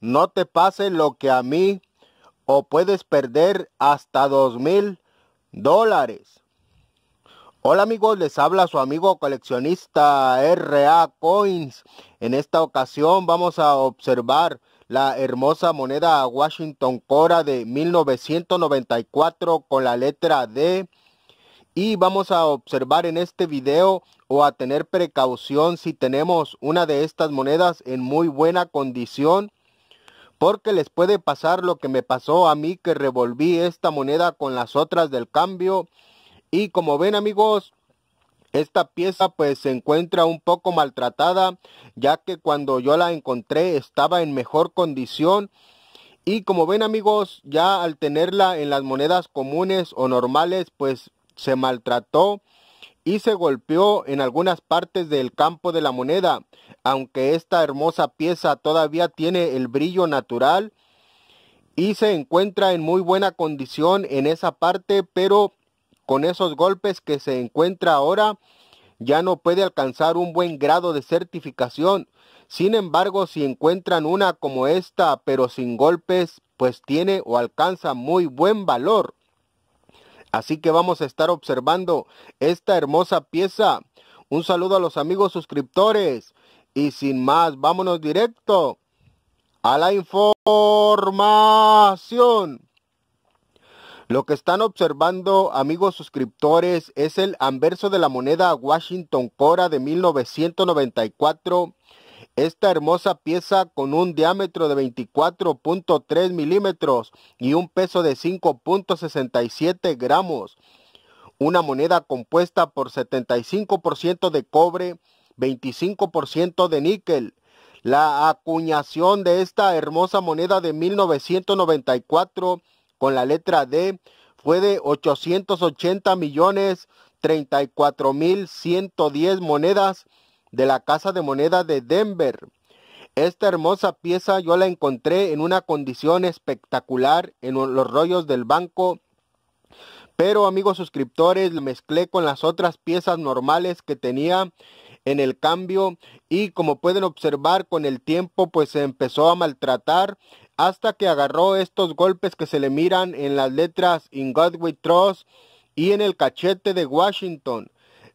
No te pase lo que a mí o puedes perder hasta dos mil dólares. Hola amigos, les habla su amigo coleccionista RA Coins. En esta ocasión vamos a observar la hermosa moneda Washington Cora de 1994 con la letra D. Y vamos a observar en este video o a tener precaución si tenemos una de estas monedas en muy buena condición porque les puede pasar lo que me pasó a mí que revolví esta moneda con las otras del cambio. Y como ven amigos esta pieza pues se encuentra un poco maltratada ya que cuando yo la encontré estaba en mejor condición. Y como ven amigos ya al tenerla en las monedas comunes o normales pues se maltrató y se golpeó en algunas partes del campo de la moneda, aunque esta hermosa pieza todavía tiene el brillo natural y se encuentra en muy buena condición en esa parte, pero con esos golpes que se encuentra ahora ya no puede alcanzar un buen grado de certificación. Sin embargo, si encuentran una como esta, pero sin golpes, pues tiene o alcanza muy buen valor. Así que vamos a estar observando esta hermosa pieza. Un saludo a los amigos suscriptores. Y sin más, vámonos directo a la información. Lo que están observando, amigos suscriptores, es el anverso de la moneda Washington Cora de 1994 esta hermosa pieza con un diámetro de 24.3 milímetros y un peso de 5.67 gramos. Una moneda compuesta por 75% de cobre, 25% de níquel. La acuñación de esta hermosa moneda de 1994 con la letra D fue de 880 millones 34 mil 110 monedas de la Casa de Moneda de Denver. Esta hermosa pieza yo la encontré en una condición espectacular en los rollos del banco. Pero amigos suscriptores, mezclé con las otras piezas normales que tenía en el cambio y como pueden observar con el tiempo pues se empezó a maltratar hasta que agarró estos golpes que se le miran en las letras In God We Trust y en el cachete de Washington.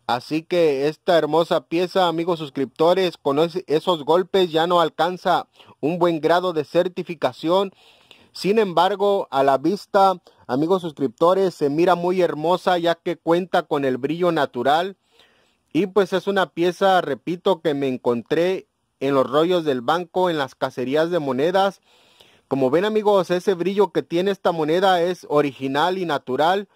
Así que esta hermosa pieza, amigos suscriptores, con esos golpes ya no alcanza un buen grado de certificación. Sin embargo, a la vista, amigos suscriptores, se mira muy hermosa ya que cuenta con el brillo natural. Y pues es una pieza, repito, que me encontré en los rollos del banco, en las cacerías de monedas. Como ven amigos, ese brillo que tiene esta moneda es original y natural,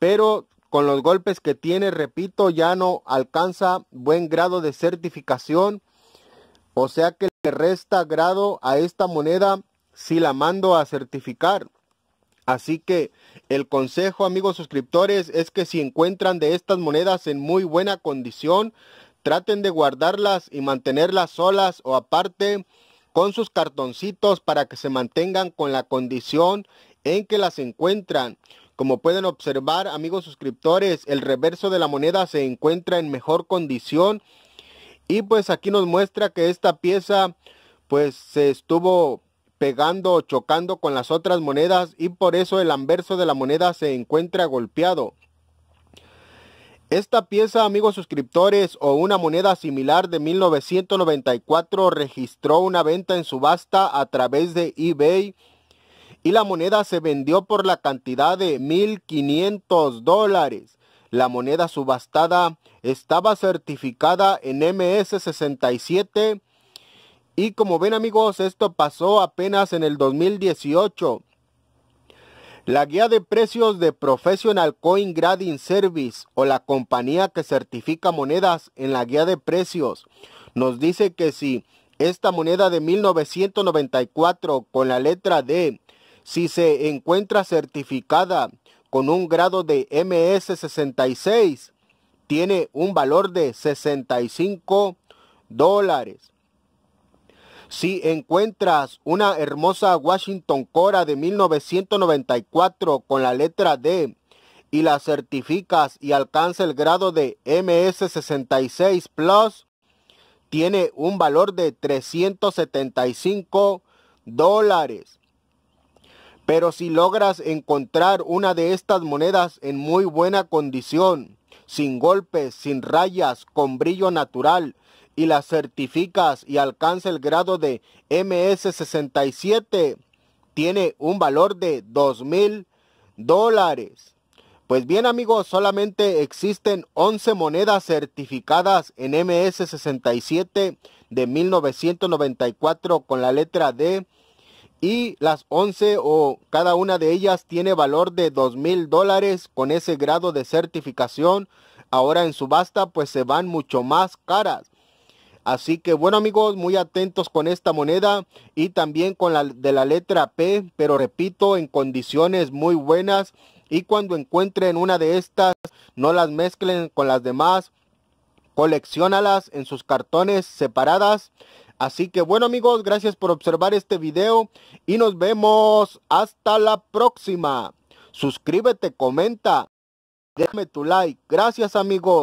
pero con los golpes que tiene, repito, ya no alcanza buen grado de certificación. O sea que le resta grado a esta moneda si la mando a certificar. Así que el consejo, amigos suscriptores, es que si encuentran de estas monedas en muy buena condición, traten de guardarlas y mantenerlas solas o aparte con sus cartoncitos para que se mantengan con la condición en que las encuentran. Como pueden observar, amigos suscriptores, el reverso de la moneda se encuentra en mejor condición. Y pues aquí nos muestra que esta pieza pues se estuvo pegando o chocando con las otras monedas y por eso el anverso de la moneda se encuentra golpeado. Esta pieza, amigos suscriptores, o una moneda similar de 1994 registró una venta en subasta a través de eBay y la moneda se vendió por la cantidad de 1.500 dólares. La moneda subastada estaba certificada en MS67 y como ven amigos esto pasó apenas en el 2018. La guía de precios de Professional Coin Grading Service o la compañía que certifica monedas en la guía de precios nos dice que si esta moneda de 1994 con la letra D si se encuentra certificada con un grado de MS66, tiene un valor de 65 dólares. Si encuentras una hermosa Washington Cora de 1994 con la letra D y la certificas y alcanza el grado de MS66 Plus, tiene un valor de 375 dólares. Pero si logras encontrar una de estas monedas en muy buena condición, sin golpes, sin rayas, con brillo natural, y la certificas y alcanza el grado de MS67, tiene un valor de dos mil dólares. Pues bien amigos, solamente existen 11 monedas certificadas en MS67 de 1994 con la letra D y las 11 o cada una de ellas tiene valor de dos mil dólares con ese grado de certificación. Ahora en subasta pues se van mucho más caras. Así que bueno amigos, muy atentos con esta moneda y también con la de la letra P, pero repito, en condiciones muy buenas. Y cuando encuentren una de estas, no las mezclen con las demás. Coleccionalas en sus cartones separadas. Así que bueno amigos, gracias por observar este video y nos vemos hasta la próxima. Suscríbete, comenta, déjame tu like. Gracias amigos.